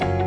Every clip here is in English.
you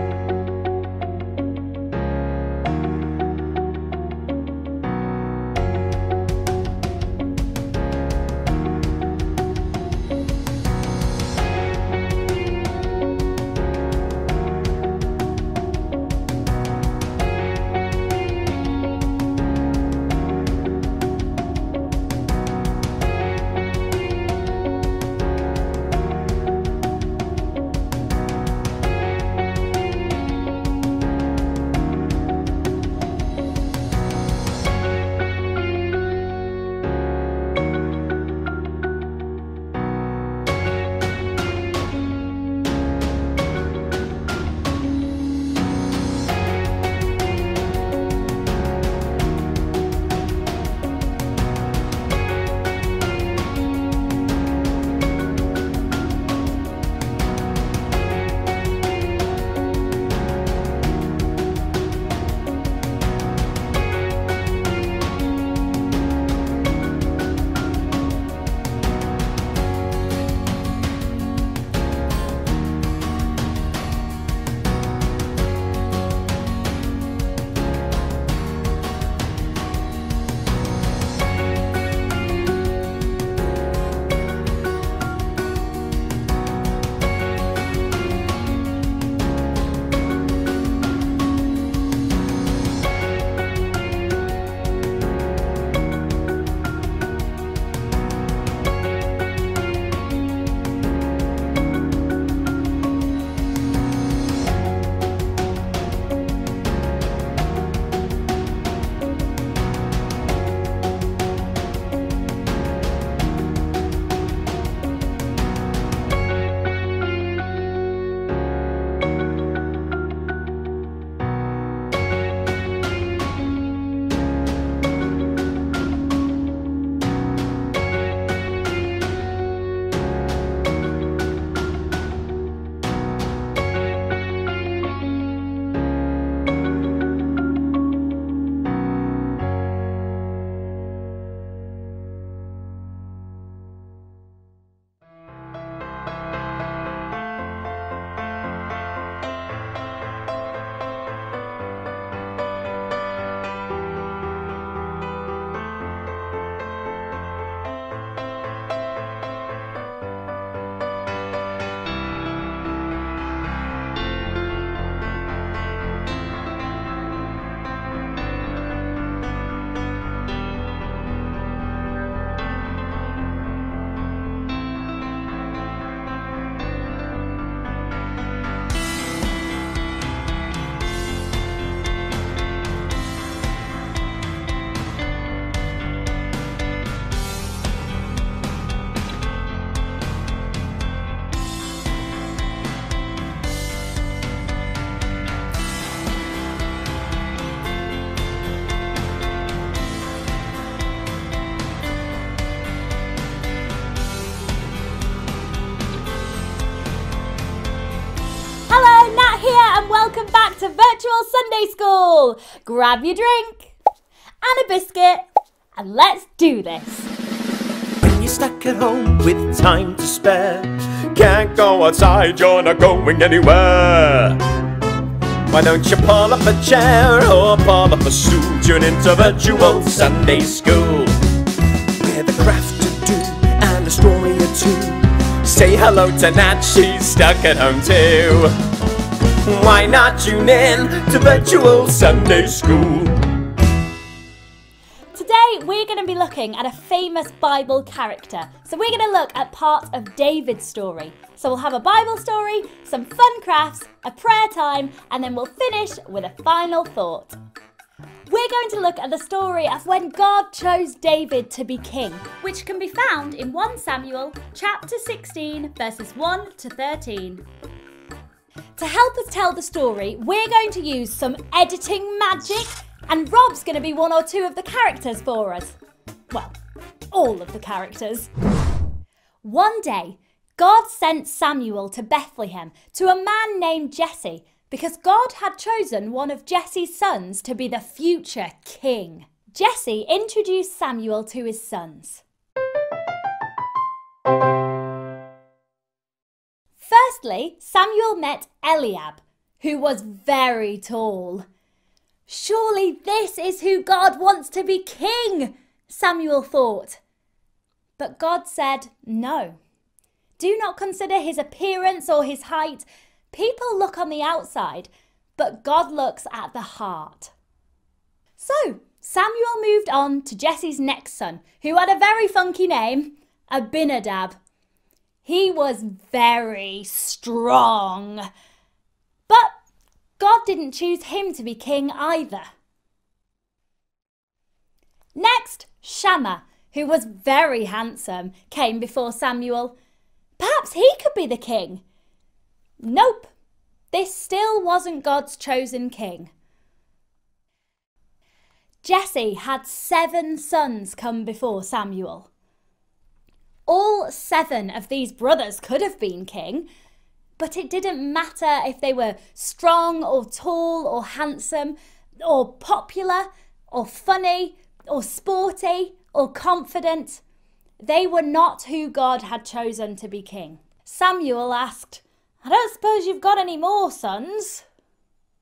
to Virtual Sunday School. Grab your drink and a biscuit and let's do this. When you're stuck at home with time to spare, can't go outside, you're not going anywhere. Why don't you pull up a chair or pull up a stool, tune into Virtual Sunday School. With a craft to do and a story or two. Say hello to Nat, she's stuck at home too. Why not tune in to Virtual Sunday School? Today we're going to be looking at a famous Bible character. So we're going to look at part of David's story. So we'll have a Bible story, some fun crafts, a prayer time, and then we'll finish with a final thought. We're going to look at the story of when God chose David to be king, which can be found in 1 Samuel chapter 16 verses 1 to 13. To help us tell the story, we're going to use some editing magic, and Rob's going to be one or two of the characters for us. Well, all of the characters. One day, God sent Samuel to Bethlehem to a man named Jesse because God had chosen one of Jesse's sons to be the future king. Jesse introduced Samuel to his sons. Firstly, Samuel met Eliab. who was very tall. Surely this is who God wants to be king, Samuel thought. But God said, No. Do not consider his appearance or his height. People look on the outside, but God looks at the heart. So Samuel moved on to Jesse's next son, who had a very funky name, Abinadab. He was very strong. But God didn't choose him to be king either. Next, Shammah, who was very handsome, came before Samuel. Perhaps he could be the king. Nope, this still wasn't God's chosen king. Jesse had seven sons come before Samuel. All seven of these brothers could have been king, but it didn't matter if they were strong or tall or handsome or popular or funny or sporty or confident. They were not who God had chosen to be king. Samuel asked, I don't suppose you've got any more sons?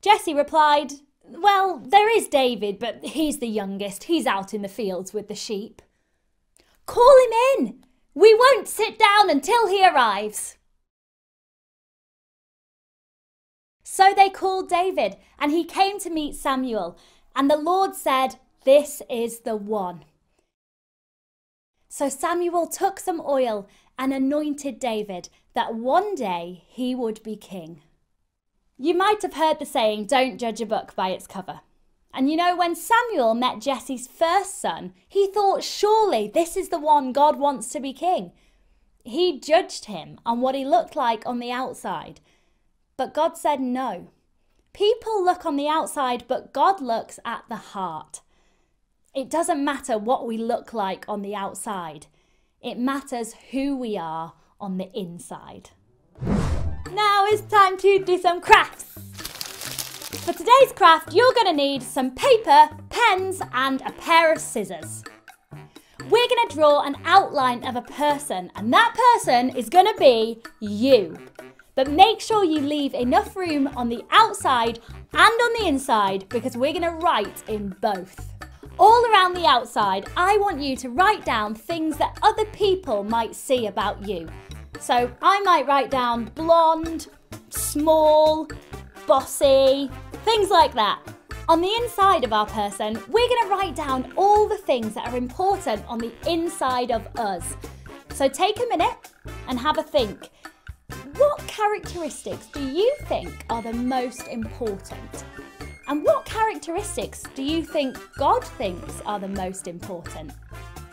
Jesse replied, Well, there is David, but he's the youngest. He's out in the fields with the sheep. Call him in. We won't sit down until he arrives. So they called David, and he came to meet Samuel. And the Lord said, This is the one. So Samuel took some oil and anointed David that one day he would be king. You might have heard the saying, don't judge a book by its cover. And you know, when Samuel met Jesse's first son, he thought, surely this is the one God wants to be king. He judged him on what he looked like on the outside. But God said no. People look on the outside, but God looks at the heart. It doesn't matter what we look like on the outside, it matters who we are on the inside. Now it's time to do some crafts. For today's craft, you're going to need some paper, pens, and a pair of scissors. We're going to draw an outline of a person, and that person is going to be you. But make sure you leave enough room on the outside and on the inside because we're going to write in both. All around the outside, I want you to write down things that other people might see about you. So I might write down blonde, small, bossy, things like that. On the inside of our person, we're going to write down all the things that are important on the inside of us. So take a minute and have a think. What characteristics do you think are the most important? And what characteristics do you think God thinks are the most important?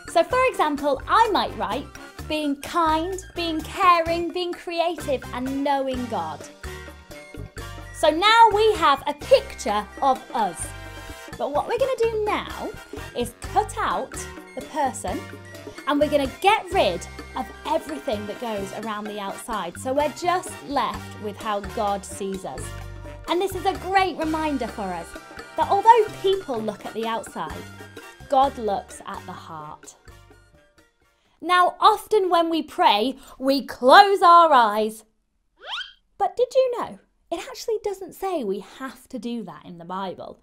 So, for example, I might write being kind, being caring, being creative, and knowing God. So now we have a picture of us. But what we're going to do now is cut out the person and we're going to get rid of everything that goes around the outside. So we're just left with how God sees us. And this is a great reminder for us that although people look at the outside, God looks at the heart. Now, often when we pray, we close our eyes. But did you know? It actually doesn't say we have to do that in the Bible.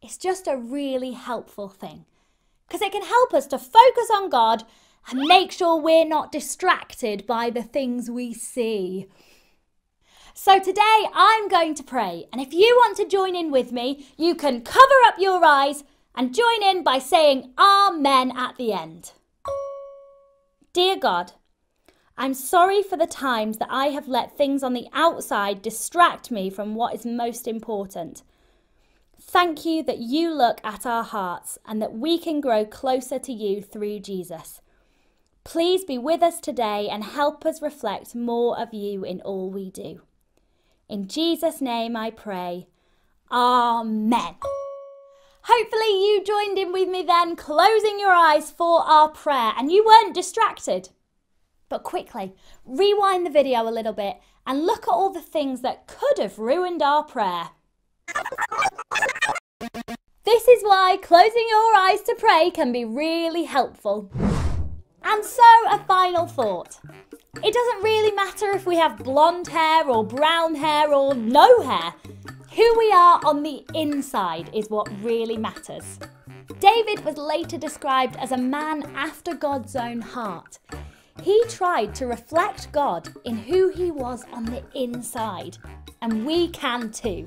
It's just a really helpful thing because it can help us to focus on God and make sure we're not distracted by the things we see. So today I'm going to pray, and if you want to join in with me, you can cover up your eyes and join in by saying Amen at the end. Dear God, I'm sorry for the times that I have let things on the outside distract me from what is most important. Thank you that you look at our hearts and that we can grow closer to you through Jesus. Please be with us today and help us reflect more of you in all we do. In Jesus' name I pray. Amen. Hopefully, you joined in with me then, closing your eyes for our prayer and you weren't distracted. But quickly, rewind the video a little bit and look at all the things that could have ruined our prayer. This is why closing your eyes to pray can be really helpful. And so, a final thought. It doesn't really matter if we have blonde hair or brown hair or no hair. Who we are on the inside is what really matters. David was later described as a man after God's own heart. He tried to reflect God in who he was on the inside, and we can too.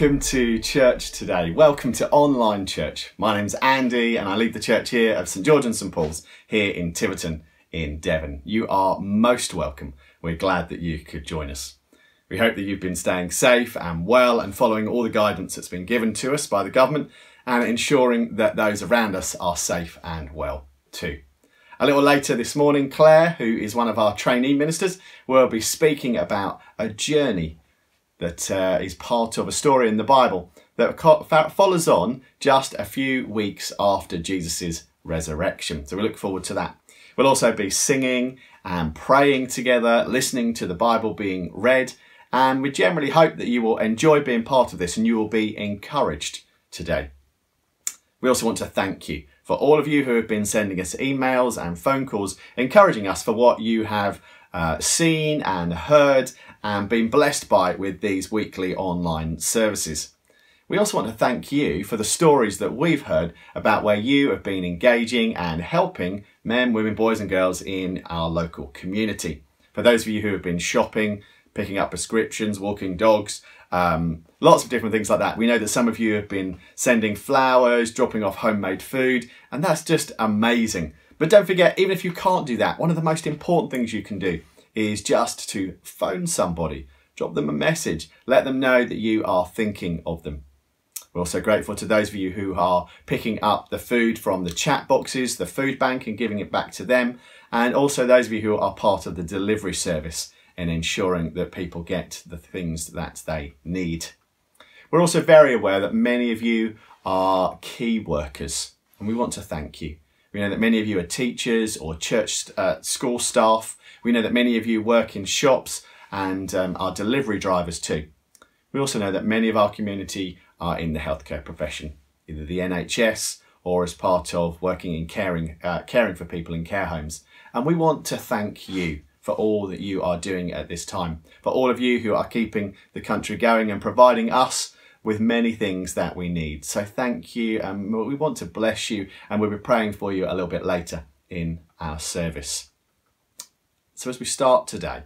Welcome to church today. Welcome to online church. My name's Andy and I lead the church here of St George and St Paul's here in Tiverton in Devon. You are most welcome. We're glad that you could join us. We hope that you've been staying safe and well and following all the guidance that's been given to us by the government and ensuring that those around us are safe and well too. A little later this morning, Claire, who is one of our trainee ministers, will be speaking about a journey that uh, is part of a story in the Bible that follows on just a few weeks after Jesus' resurrection. So we look forward to that. We'll also be singing and praying together, listening to the Bible being read, and we generally hope that you will enjoy being part of this and you will be encouraged today. We also want to thank you for all of you who have been sending us emails and phone calls, encouraging us for what you have uh, seen and heard and been blessed by it with these weekly online services. We also want to thank you for the stories that we've heard about where you have been engaging and helping men, women, boys and girls in our local community. For those of you who have been shopping, picking up prescriptions, walking dogs, um, lots of different things like that. We know that some of you have been sending flowers, dropping off homemade food, and that's just amazing. But don't forget, even if you can't do that, one of the most important things you can do is just to phone somebody, drop them a message, let them know that you are thinking of them. We're also grateful to those of you who are picking up the food from the chat boxes, the food bank, and giving it back to them, and also those of you who are part of the delivery service and ensuring that people get the things that they need. We're also very aware that many of you are key workers, and we want to thank you. We know that many of you are teachers or church uh, school staff. We know that many of you work in shops and um, are delivery drivers too. We also know that many of our community are in the healthcare profession, either the NHS or as part of working in caring, uh, caring for people in care homes. And we want to thank you for all that you are doing at this time, for all of you who are keeping the country going and providing us with many things that we need. So thank you, um, and we want to bless you, and we'll be praying for you a little bit later in our service. So as we start today,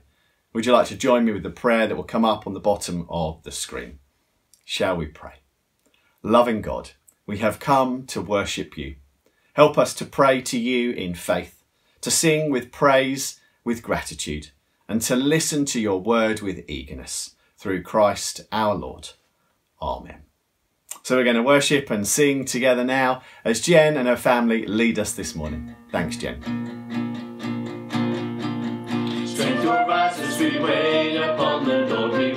would you like to join me with the prayer that will come up on the bottom of the screen? Shall we pray? Loving God, we have come to worship you. Help us to pray to you in faith, to sing with praise, with gratitude, and to listen to your word with eagerness through Christ our Lord. Amen. So we're going to worship and sing together now as Jen and her family lead us this morning. Thanks, Jen. Strength will rise as we wait upon the Lord. We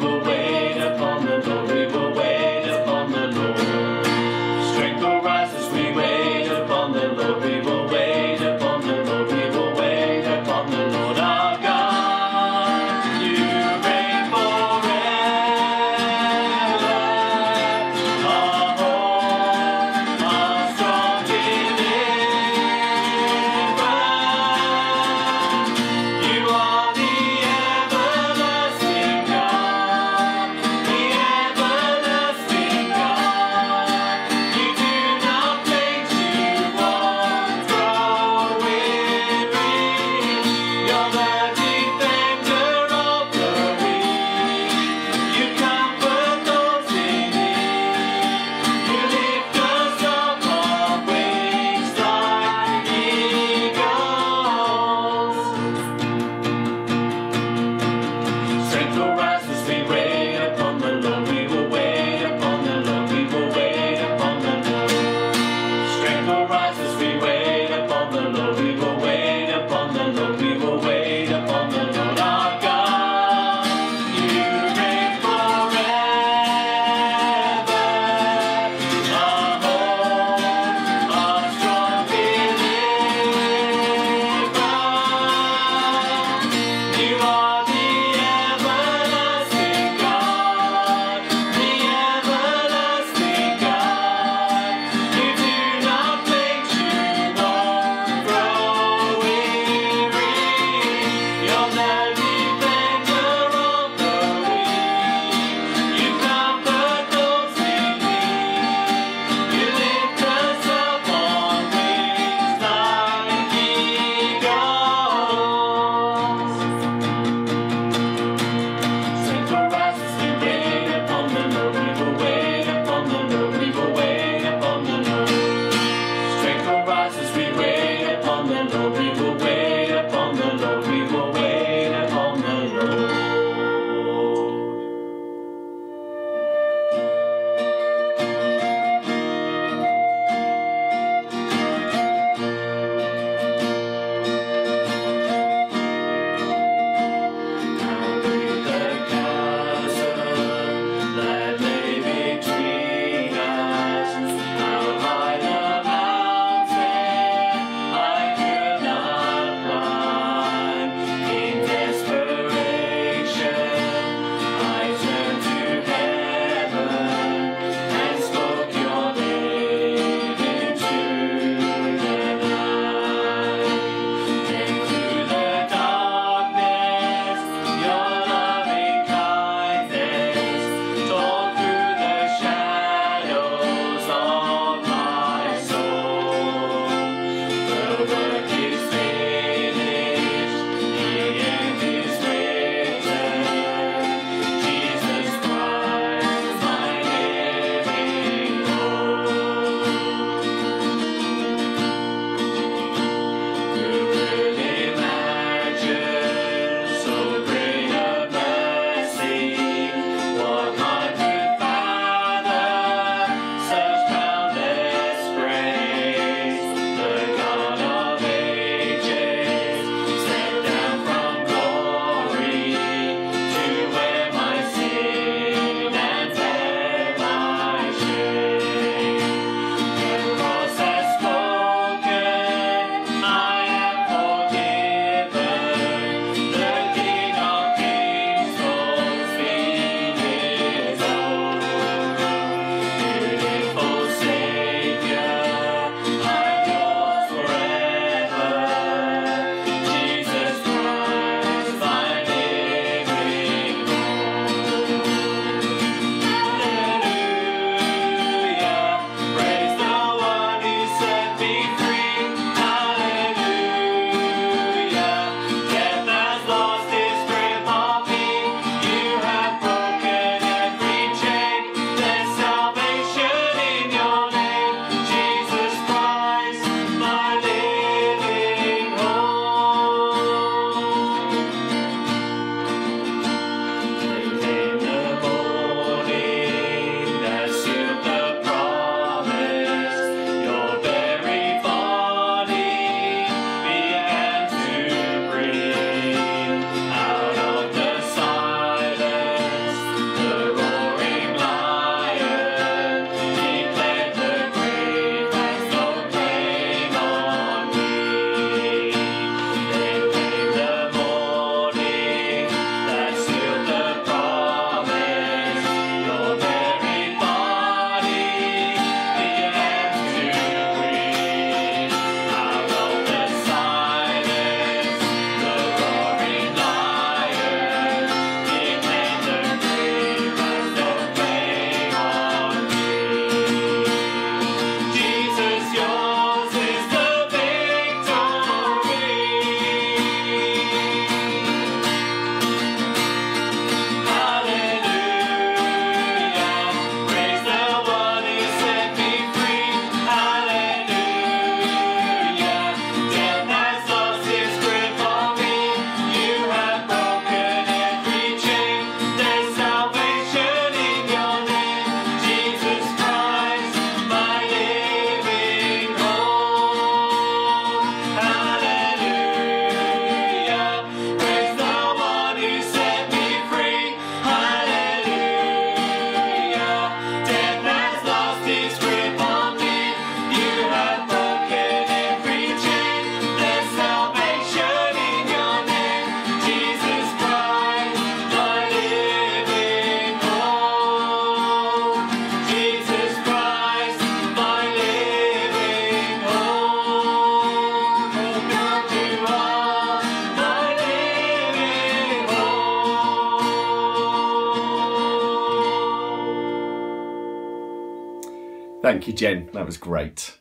Thank you, Jen. That was great.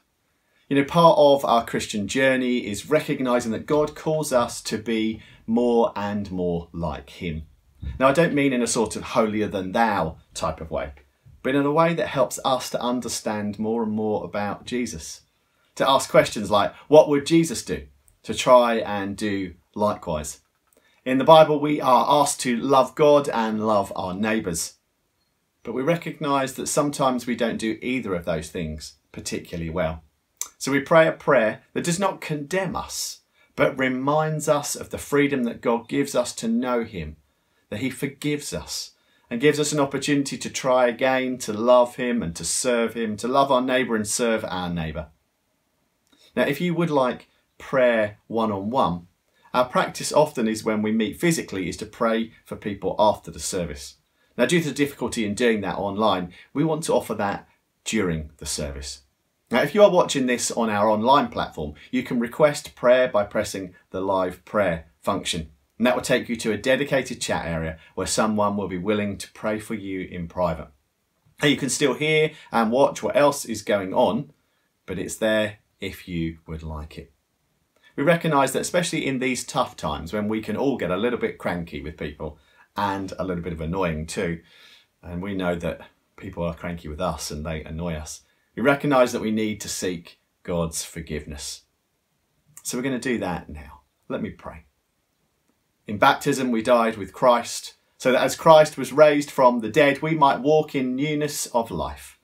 You know, part of our Christian journey is recognizing that God calls us to be more and more like Him. Now, I don't mean in a sort of holier than thou type of way, but in a way that helps us to understand more and more about Jesus. To ask questions like, what would Jesus do? To try and do likewise. In the Bible, we are asked to love God and love our neighbours. But we recognise that sometimes we don't do either of those things particularly well. So we pray a prayer that does not condemn us, but reminds us of the freedom that God gives us to know Him, that He forgives us and gives us an opportunity to try again, to love Him and to serve Him, to love our neighbour and serve our neighbour. Now, if you would like prayer one on one, our practice often is when we meet physically is to pray for people after the service. Now, due to the difficulty in doing that online, we want to offer that during the service. Now, if you are watching this on our online platform, you can request prayer by pressing the live prayer function. And that will take you to a dedicated chat area where someone will be willing to pray for you in private. You can still hear and watch what else is going on, but it's there if you would like it. We recognise that especially in these tough times when we can all get a little bit cranky with people and a little bit of annoying too, and we know that people are cranky with us and they annoy us, we recognise that we need to seek God's forgiveness. So we're going to do that now. Let me pray. In baptism, we died with Christ, so that as Christ was raised from the dead, we might walk in newness of life.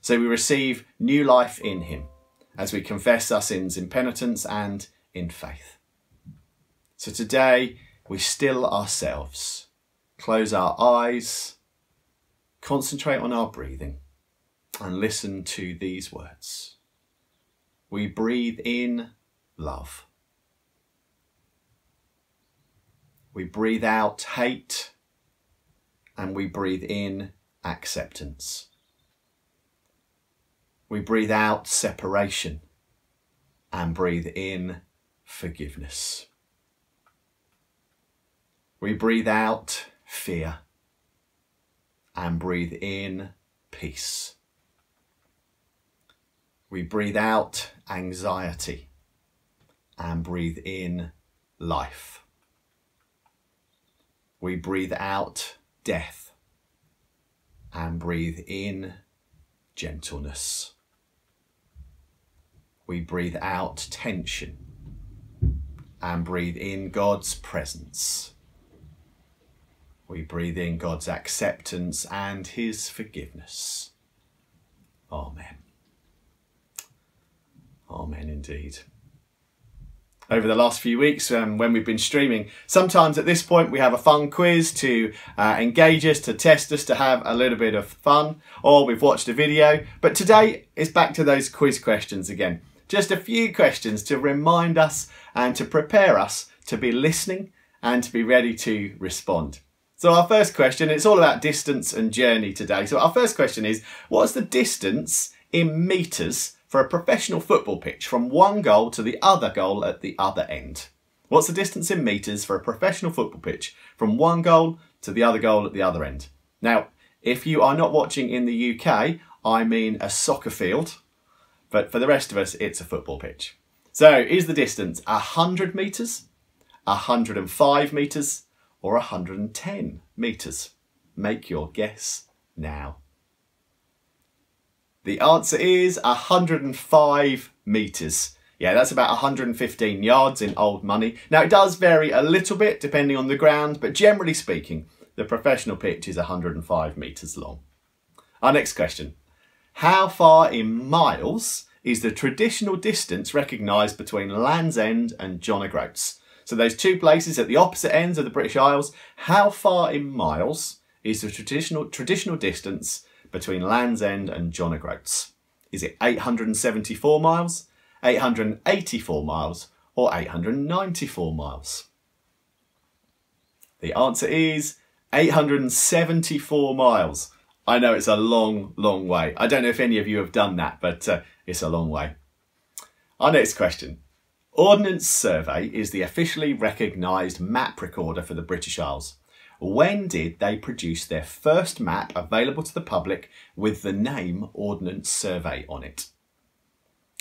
So we receive new life in Him as we confess our sins in penitence and in faith. So today we still ourselves, close our eyes, concentrate on our breathing, and listen to these words. We breathe in love. We breathe out hate and we breathe in acceptance. We breathe out separation and breathe in forgiveness. We breathe out fear and breathe in peace. We breathe out anxiety and breathe in life. We breathe out death and breathe in gentleness. We breathe out tension and breathe in God's presence. We breathe in God's acceptance and His forgiveness. Amen. Amen indeed. Over the last few weeks, um, when we've been streaming, sometimes at this point we have a fun quiz to uh, engage us, to test us, to have a little bit of fun, or we've watched a video. But today is back to those quiz questions again. Just a few questions to remind us and to prepare us to be listening and to be ready to respond. So our first question, it's all about distance and journey today. So our first question is, what's the distance in metres for a professional football pitch from one goal to the other goal at the other end? What's the distance in metres for a professional football pitch from one goal to the other goal at the other end? Now, if you are not watching in the UK, I mean a soccer field, but for the rest of us, it's a football pitch. So is the distance 100 metres, 105 metres or 110 metres? Make your guess now. The answer is 105 metres. Yeah, that's about 115 yards in old money. Now it does vary a little bit depending on the ground, but generally speaking, the professional pitch is 105 metres long. Our next question. How far in miles is the traditional distance recognised between Land's End and John O'Groats. So those two places at the opposite ends of the British Isles, how far in miles is the traditional, traditional distance between Land's End and John O'Groats? Is it 874 miles, 884 miles, or 894 miles? The answer is 874 miles. I know it's a long, long way. I don't know if any of you have done that, but uh, it's a long way. Our next question. Ordnance Survey is the officially recognised map recorder for the British Isles. when did they produce their first map available to the public with the name Ordnance Survey on it?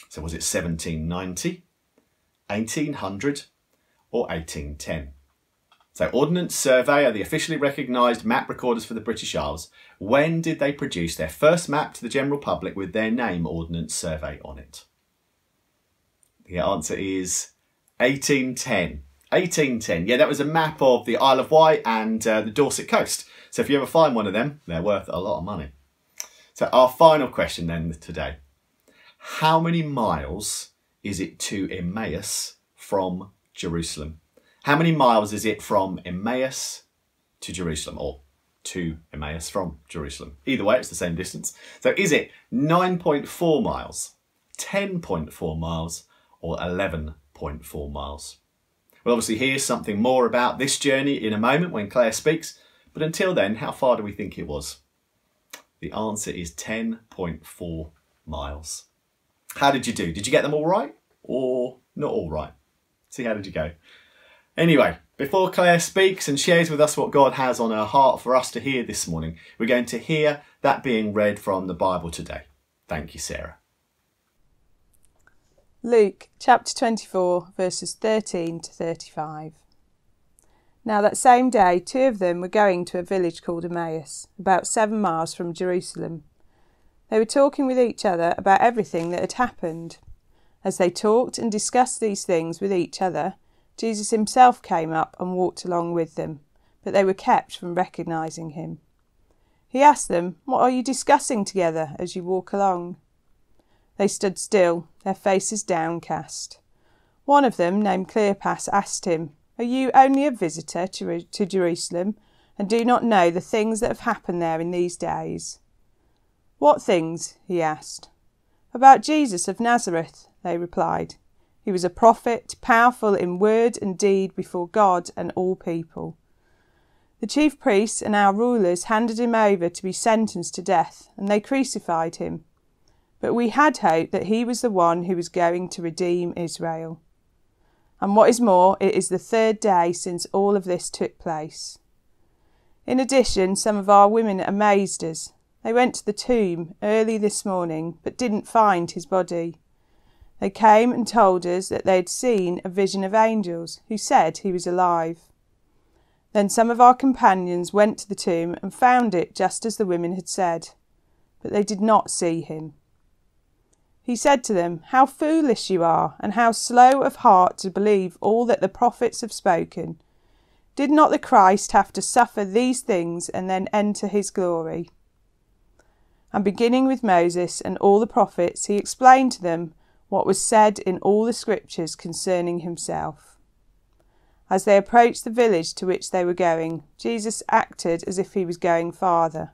So was it 1790, 1800 or 1810? So Ordnance Survey are the officially recognised map recorders for the British Isles. When did they produce their first map to the general public with their name Ordnance Survey on it? The answer is 1810. 1810. Yeah, that was a map of the Isle of Wight and uh, the Dorset coast. So if you ever find one of them, they're worth a lot of money. So our final question then today. How many miles is it to Emmaus from Jerusalem? How many miles is it from Emmaus to Jerusalem or to Emmaus from Jerusalem? Either way, it's the same distance. So is it 9.4 miles, 10.4 miles or 11.4 miles? We'll obviously hear something more about this journey in a moment when Claire speaks, but until then, how far do we think it was? The answer is 10.4 miles. How did you do? Did you get them all right or not all right? See, how did you go? Anyway, before Claire speaks and shares with us what God has on her heart for us to hear this morning, we're going to hear that being read from the Bible today. Thank you, Sarah. Luke chapter 24, verses 13 to 35. Now, that same day, two of them were going to a village called Emmaus, about seven miles from Jerusalem. They were talking with each other about everything that had happened. As they talked and discussed these things with each other, Jesus himself came up and walked along with them, but they were kept from recognizing him. He asked them, What are you discussing together as you walk along? They stood still, their faces downcast. One of them, named Cleopas, asked him, Are you only a visitor to, to Jerusalem, and do not know the things that have happened there in these days? What things? he asked. About Jesus of Nazareth, they replied. He was a prophet, powerful in word and deed before God and all people. The chief priests and our rulers handed him over to be sentenced to death, and they crucified him. But we had hoped that he was the one who was going to redeem Israel. And what is more, it is the third day since all of this took place. In addition, some of our women amazed us. They went to the tomb early this morning, but didn't find his body. They came and told us that they had seen a vision of angels who said he was alive. Then some of our companions went to the tomb and found it just as the women had said, but they did not see him. He said to them, How foolish you are, and how slow of heart to believe all that the prophets have spoken. Did not the Christ have to suffer these things and then enter his glory? And beginning with Moses and all the prophets, he explained to them what was said in all the scriptures concerning himself. As they approached the village to which they were going, Jesus acted as if he was going farther.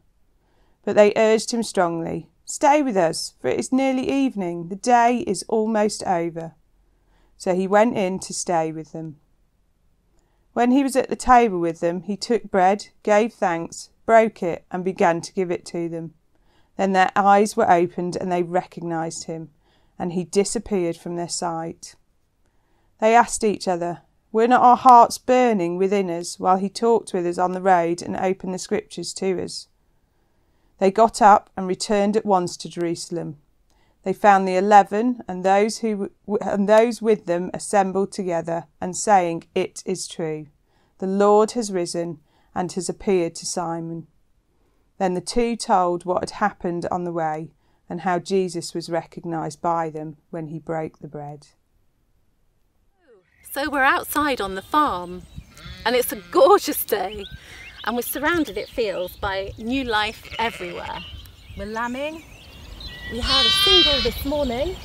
But they urged him strongly, Stay with us, for it is nearly evening. The day is almost over. So he went in to stay with them. When he was at the table with them, he took bread, gave thanks, broke it, and began to give it to them. Then their eyes were opened and they recognized him, and he disappeared from their sight. They asked each other, Were not our hearts burning within us while he talked with us on the road and opened the scriptures to us? They got up and returned at once to Jerusalem. They found the eleven and those who and those with them assembled together and saying, "It is true, the Lord has risen and has appeared to Simon." Then the two told what had happened on the way and how Jesus was recognized by them when he broke the bread. So we're outside on the farm and it's a gorgeous day and we're surrounded, it feels, by new life everywhere. We're lambing. We had a single this morning,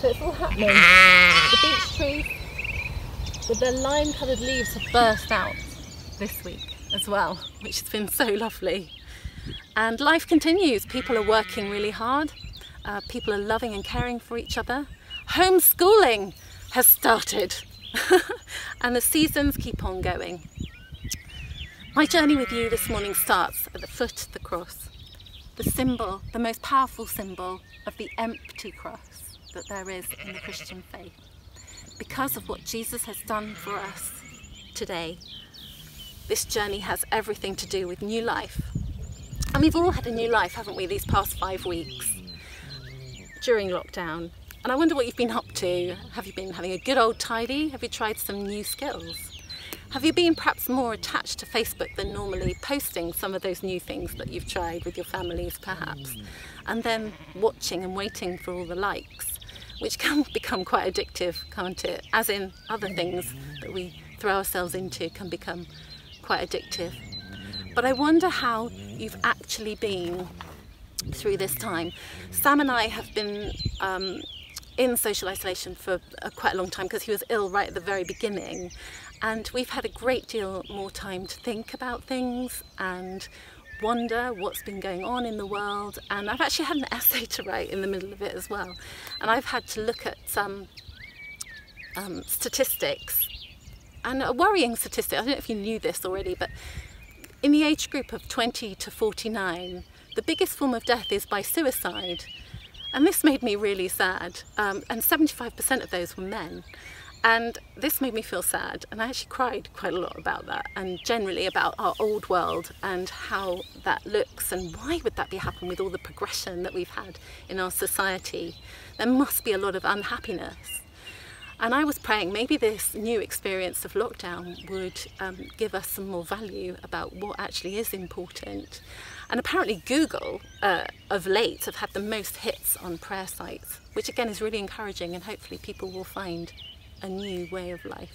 so it's all happening. The beech trees with their lime coloured leaves have burst out this week as well, which has been so lovely. And life continues. People are working really hard. Uh, people are loving and caring for each other. Homeschooling has started. and the seasons keep on going. My journey with you this morning starts at the foot of the cross, the symbol, the most powerful symbol of the empty cross that there is in the Christian faith. Because of what Jesus has done for us today, this journey has everything to do with new life. And we've all had a new life, haven't we, these past five weeks during lockdown. And I wonder what you've been up to. Have you been having a good old tidy? Have you tried some new skills? Have you been perhaps more attached to Facebook than normally, posting some of those new things that you've tried with your families perhaps, and then watching and waiting for all the likes, which can become quite addictive, can't it? As in other things that we throw ourselves into can become quite addictive. But I wonder how you've actually been through this time. Sam and I have been um, in social isolation for a, quite a long time because he was ill right at the very beginning and we've had a great deal more time to think about things and wonder what's been going on in the world. And I've actually had an essay to write in the middle of it as well. And I've had to look at some um, statistics. And a worrying statistic I don't know if you knew this already but in the age group of 20 to 49 the biggest form of death is by suicide. And this made me really sad. Um, and 75% of those were men and this made me feel sad, and I actually cried quite a lot about that, and generally about our old world and how that looks, and why would that be happening with all the progression that we've had in our society? There must be a lot of unhappiness. And I was praying maybe this new experience of lockdown would um, give us some more value about what actually is important. And apparently, Google uh, of late have had the most hits on prayer sites, which again is really encouraging, and hopefully, people will find a new way of life.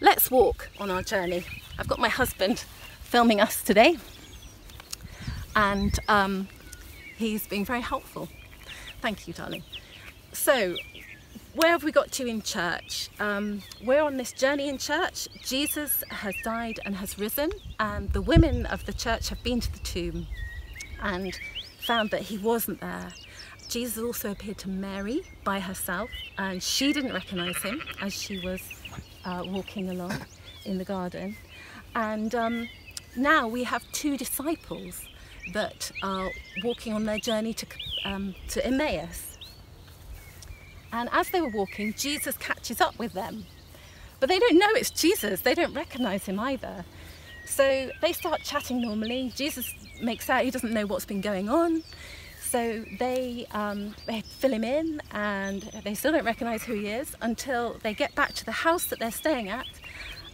Let's walk on our journey. I've got my husband filming us today and um, he's been very helpful. Thank you, darling. So, where have we got to in church? Um, we're on this journey in church. Jesus has died and has risen, and the women of the church have been to the tomb and found that he wasn't there. Jesus also appeared to Mary by herself, and she didn't recognize him as she was uh, walking along in the garden. And um, now we have two disciples that are walking on their journey to, um, to Emmaus. And as they were walking, Jesus catches up with them. But they don't know it's Jesus, they don't recognize him either. So they start chatting normally. Jesus makes out he doesn't know what's been going on. So they, um, they fill him in and they still don't recognise who he is until they get back to the house that they're staying at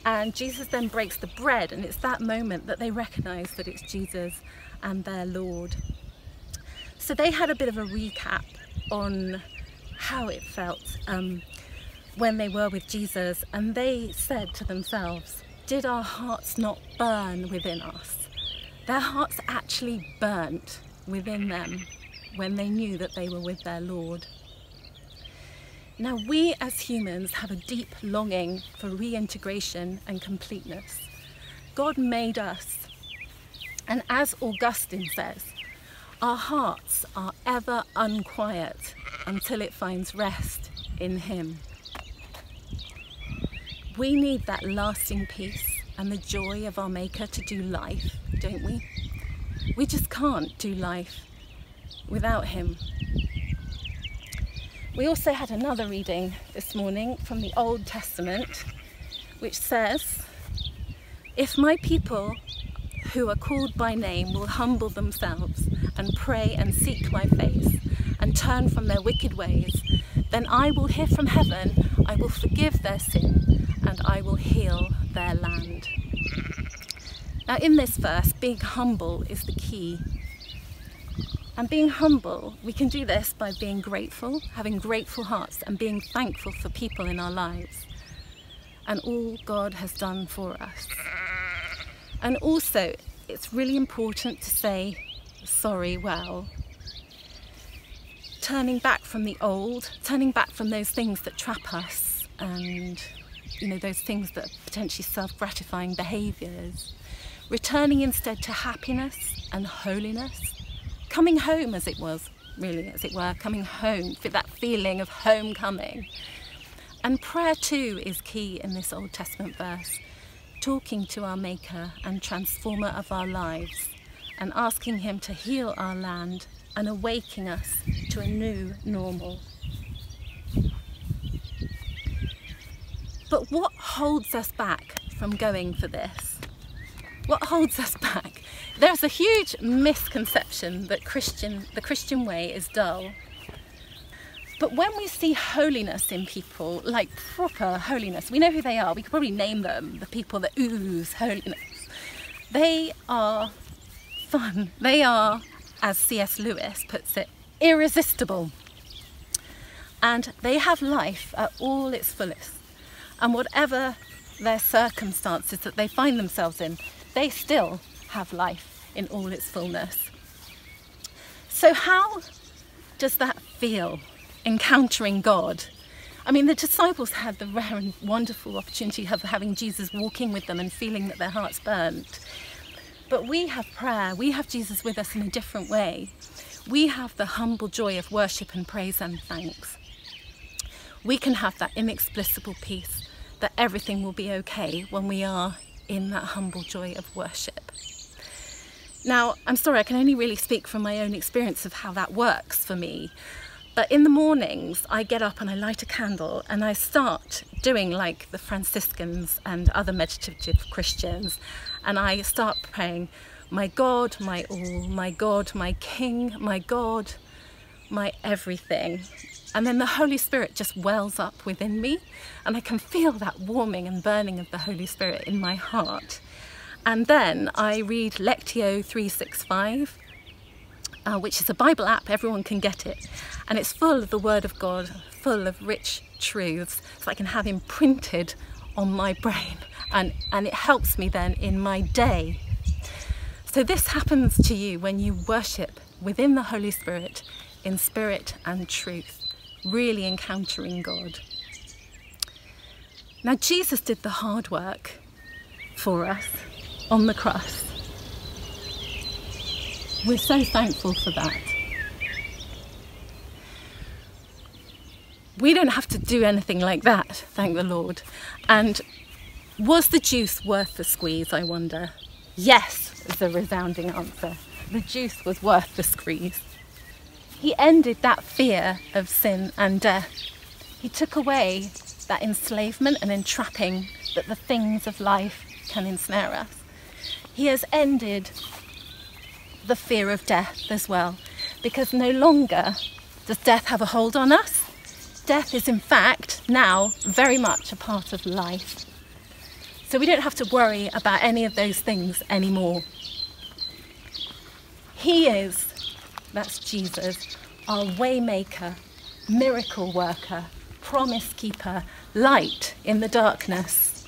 and Jesus then breaks the bread and it's that moment that they recognise that it's Jesus and their Lord. So they had a bit of a recap on how it felt um, when they were with Jesus and they said to themselves, did our hearts not burn within us? Their hearts actually burnt within them when they knew that they were with their Lord. Now, we as humans have a deep longing for reintegration and completeness. God made us, and as Augustine says, our hearts are ever unquiet until it finds rest in Him. We need that lasting peace and the joy of our Maker to do life, don't we? We just can't do life without him. We also had another reading this morning from the Old Testament, which says, If my people who are called by name will humble themselves and pray and seek my face and turn from their wicked ways, then I will hear from heaven, I will forgive their sin, and I will heal their land. Now, in this verse, being humble is the key and being humble, we can do this by being grateful, having grateful hearts, and being thankful for people in our lives and all God has done for us. And also, it's really important to say sorry well. Turning back from the old, turning back from those things that trap us and you know those things that are potentially self-gratifying behaviours. Returning instead to happiness and holiness coming home as it was, really, as it were, coming home, for that feeling of homecoming. And prayer too is key in this Old Testament verse, talking to our Maker and Transformer of our lives, and asking Him to heal our land and awaking us to a new normal. But what holds us back from going for this? What holds us back? There's a huge misconception that Christian, the Christian way is dull. But when we see holiness in people, like proper holiness, we know who they are. We could probably name them the people that ooze holiness. They are fun. They are, as C.S. Lewis puts it, irresistible. And they have life at all its fullest. And whatever their circumstances that they find themselves in, they still have life in all its fullness. So, how does that feel encountering God? I mean, the disciples had the rare and wonderful opportunity of having Jesus walking with them and feeling that their hearts burnt. But we have prayer, we have Jesus with us in a different way. We have the humble joy of worship and praise and thanks. We can have that inexplicable peace that everything will be okay when we are in that humble joy of worship. Now, I'm sorry, I can only really speak from my own experience of how that works for me. But in the mornings, I get up and I light a candle and I start doing like the Franciscans and other meditative Christians. And I start praying, My God, my all, my God, my King, my God, my everything. And then the Holy Spirit just wells up within me, and I can feel that warming and burning of the Holy Spirit in my heart. And then I read Lectio 365, uh, which is a Bible app, everyone can get it. And it's full of the Word of God, full of rich truths, so I can have imprinted on my brain. And, and it helps me then in my day. So this happens to you when you worship within the Holy Spirit in spirit and truth really encountering God. Now, Jesus did the hard work for us on the cross. We're so thankful for that. We don't have to do anything like that, thank the Lord. And was the juice worth the squeeze, I wonder? Yes, is the resounding answer. The juice was worth the squeeze. He ended that fear of sin and death. He took away that enslavement and entrapping that the things of life can ensnare us. He has ended the fear of death as well, because no longer does death have a hold on us. Death is, in fact, now very much a part of life. So we don't have to worry about any of those things anymore. He is that's Jesus, our waymaker, miracle worker, promise keeper, light in the darkness.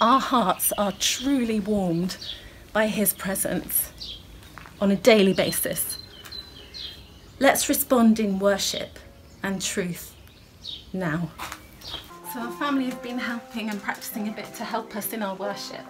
Our hearts are truly warmed by his presence on a daily basis. Let's respond in worship and truth now. So, our family have been helping and practicing a bit to help us in our worship.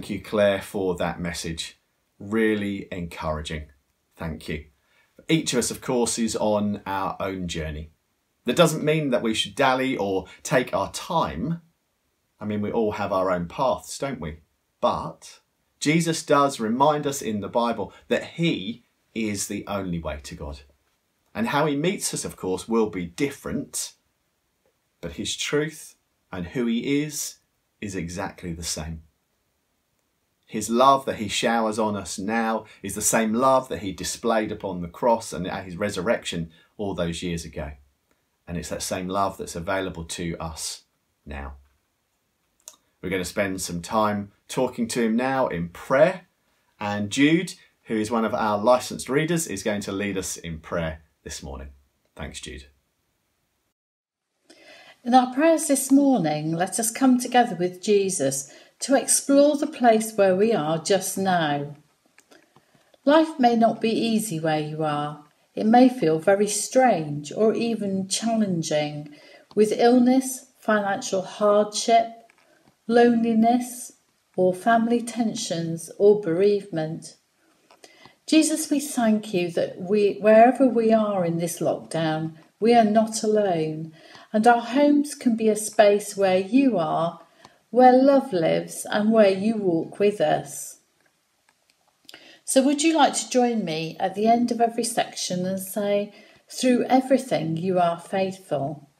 Thank you, Claire, for that message. Really encouraging. Thank you. Each of us, of course, is on our own journey. That doesn't mean that we should dally or take our time. I mean, we all have our own paths, don't we? But Jesus does remind us in the Bible that He is the only way to God. And how He meets us, of course, will be different. But His truth and who He is is exactly the same. His love that he showers on us now is the same love that he displayed upon the cross and at his resurrection all those years ago. And it's that same love that's available to us now. We're going to spend some time talking to him now in prayer. And Jude, who is one of our licensed readers, is going to lead us in prayer this morning. Thanks, Jude. In our prayers this morning, let us come together with Jesus to explore the place where we are just now. Life may not be easy where you are. It may feel very strange or even challenging with illness, financial hardship, loneliness, or family tensions or bereavement. Jesus, we thank you that we, wherever we are in this lockdown, we are not alone, and our homes can be a space where you are where love lives and where you walk with us. So, would you like to join me at the end of every section and say, Through everything you are faithful?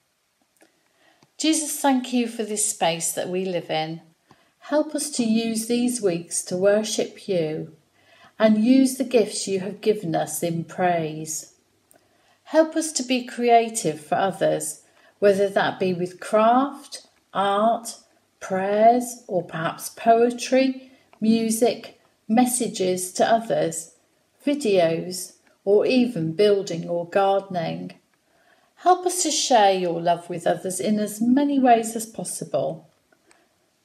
Jesus, thank you for this space that we live in. Help us to use these weeks to worship you and use the gifts you have given us in praise. Help us to be creative for others, whether that be with craft, art, prayers, or perhaps poetry, music, messages to others, videos, or even building or gardening. Help us to share your love with others in as many ways as possible.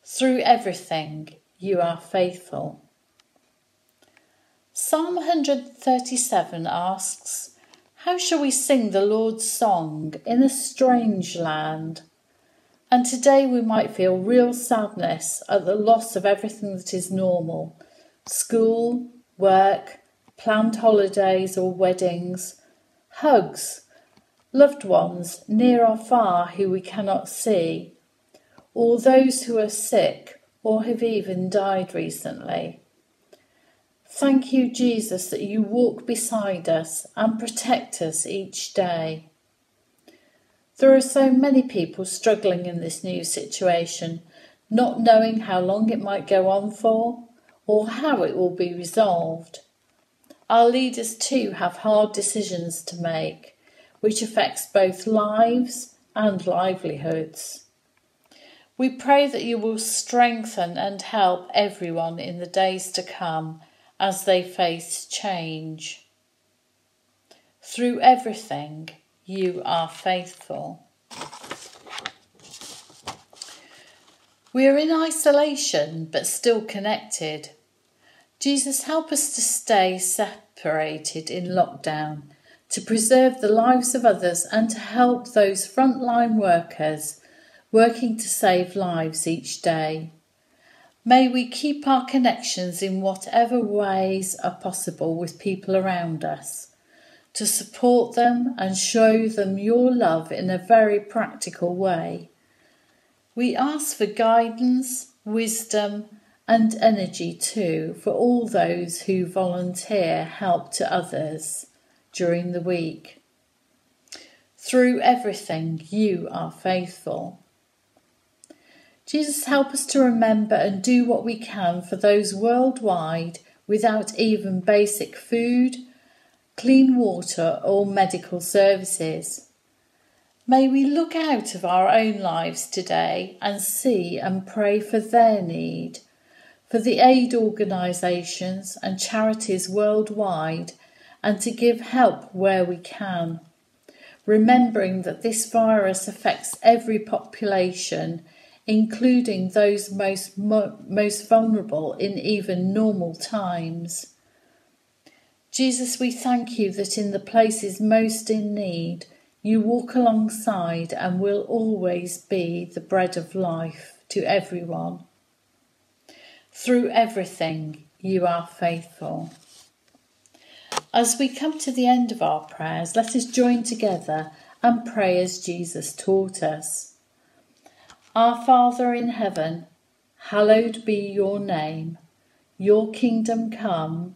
Through everything, you are faithful. Psalm 137 asks, How shall we sing the Lord's song in a strange land? And today we might feel real sadness at the loss of everything that is normal school, work, planned holidays or weddings, hugs, loved ones near or far who we cannot see, or those who are sick or have even died recently. Thank you, Jesus, that you walk beside us and protect us each day. There are so many people struggling in this new situation, not knowing how long it might go on for or how it will be resolved. Our leaders too have hard decisions to make, which affects both lives and livelihoods. We pray that you will strengthen and help everyone in the days to come as they face change. Through everything, you are faithful. We are in isolation but still connected. Jesus, help us to stay separated in lockdown, to preserve the lives of others, and to help those frontline workers working to save lives each day. May we keep our connections in whatever ways are possible with people around us, to support them and show them your love in a very practical way. We ask for guidance, wisdom, and energy too for all those who volunteer help to others during the week. Through everything, you are faithful. Jesus, help us to remember and do what we can for those worldwide without even basic food, clean water, or medical services. May we look out of our own lives today and see and pray for their need, for the aid organisations and charities worldwide, and to give help where we can. Remembering that this virus affects every population, including those most, mo- most vulnerable in even normal times. Jesus, we thank you that in the places most in need, you walk alongside and will always be the bread of life to everyone. Through everything, you are faithful. As we come to the end of our prayers, let us join together and pray as Jesus taught us. Our Father in heaven, hallowed be your name. Your kingdom come,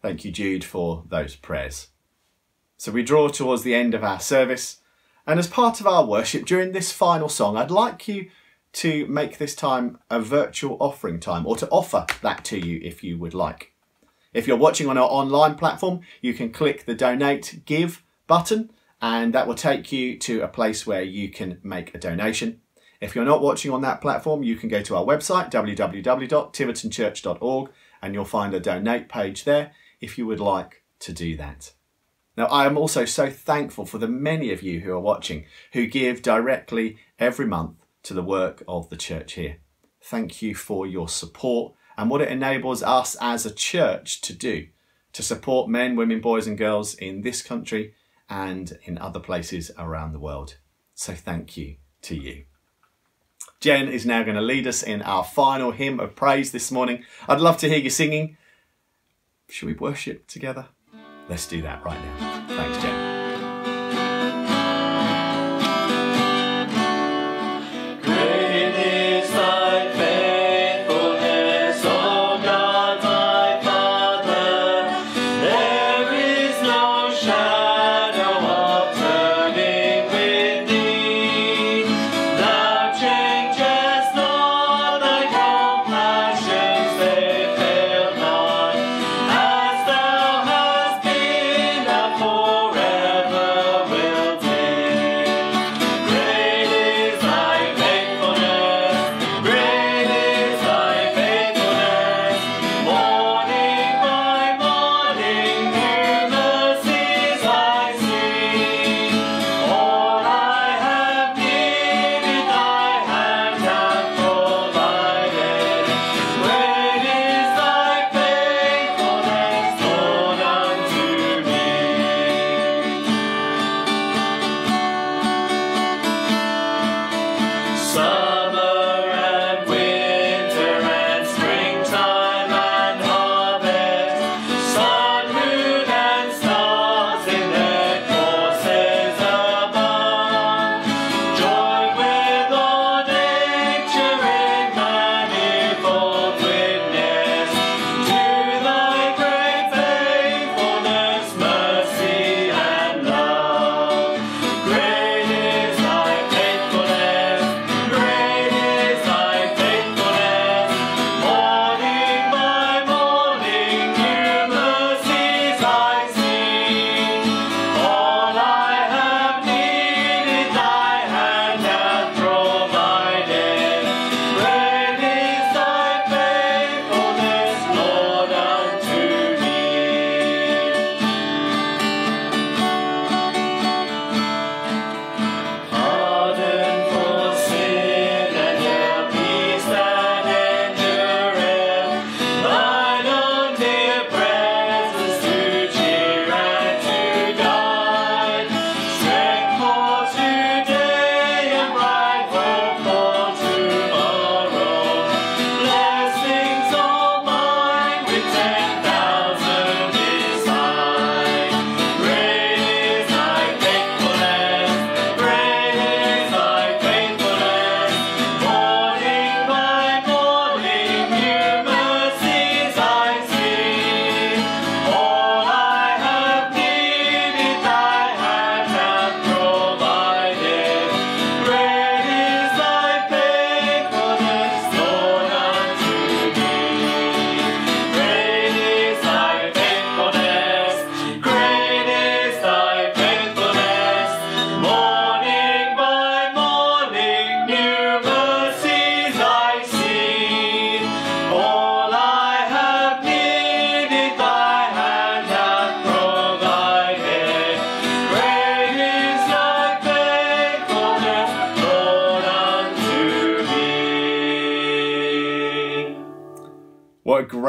Thank you, Jude, for those prayers. So we draw towards the end of our service, and as part of our worship during this final song, I'd like you to make this time a virtual offering time or to offer that to you if you would like. If you're watching on our online platform, you can click the donate give button and that will take you to a place where you can make a donation. If you're not watching on that platform, you can go to our website www.tivertonchurch.org and you'll find a donate page there if you would like to do that. Now, I am also so thankful for the many of you who are watching who give directly every month to the work of the church here. Thank you for your support and what it enables us as a church to do to support men, women, boys, and girls in this country and in other places around the world. So, thank you to you. Jen is now going to lead us in our final hymn of praise this morning. I'd love to hear you singing. Should we worship together? Let's do that right now. Thanks, Jen.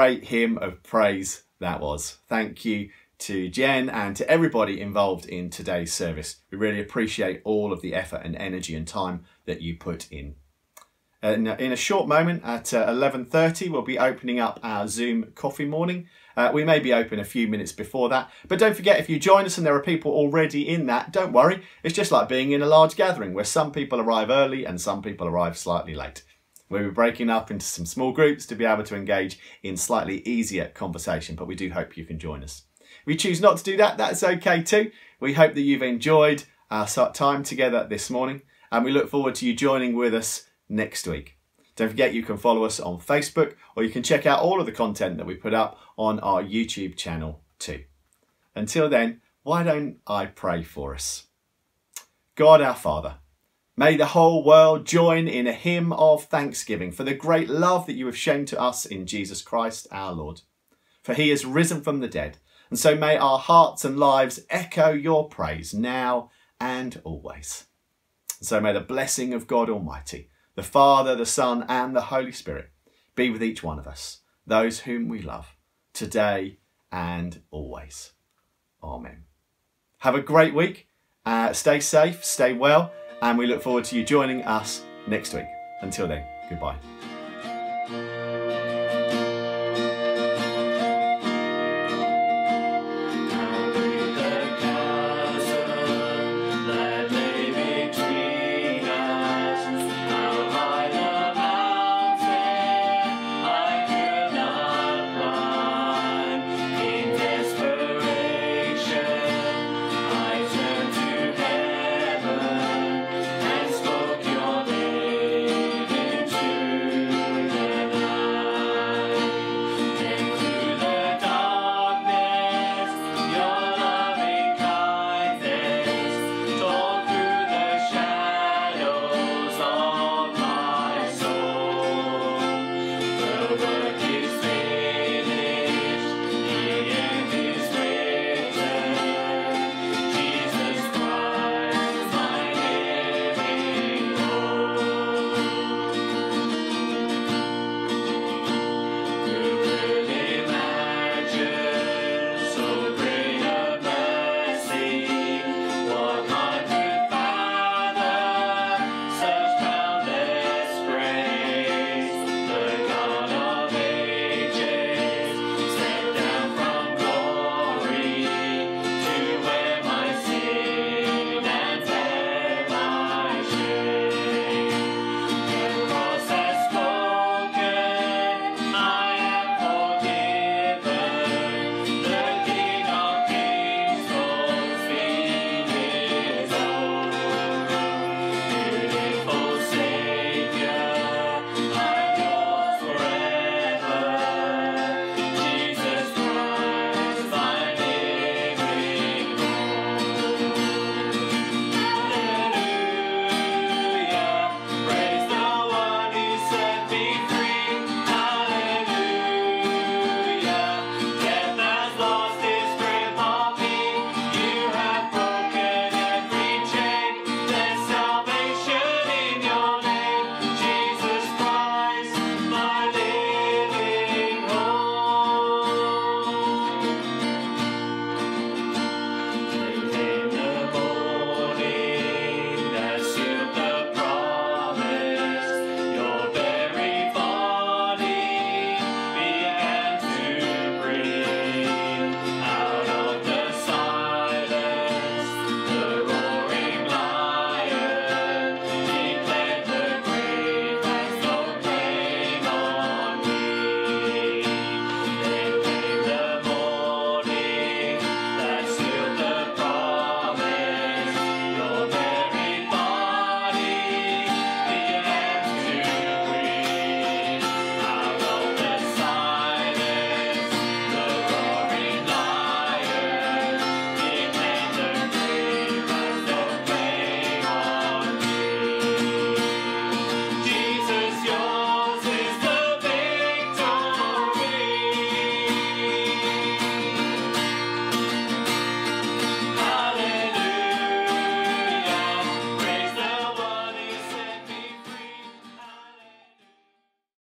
Great hymn of praise that was. Thank you to Jen and to everybody involved in today's service. We really appreciate all of the effort and energy and time that you put in. In a, in a short moment at uh, 11.30 we'll be opening up our Zoom coffee morning. Uh, we may be open a few minutes before that. But don't forget, if you join us and there are people already in that, don't worry. It's just like being in a large gathering where some people arrive early and some people arrive slightly late. We'll be breaking up into some small groups to be able to engage in slightly easier conversation, but we do hope you can join us. If you choose not to do that, that's okay too. We hope that you've enjoyed our time together this morning and we look forward to you joining with us next week. Don't forget you can follow us on Facebook or you can check out all of the content that we put up on our YouTube channel too. Until then, why don't I pray for us? God our Father, may the whole world join in a hymn of thanksgiving for the great love that you have shown to us in Jesus Christ our Lord. For he is risen from the dead, and so may our hearts and lives echo your praise now and always. And so may the blessing of God Almighty, the Father, the Son, and the Holy Spirit be with each one of us, those whom we love, today and always. Amen. Have a great week. Uh, stay safe, stay well, and we look forward to you joining us next week. Until then, goodbye.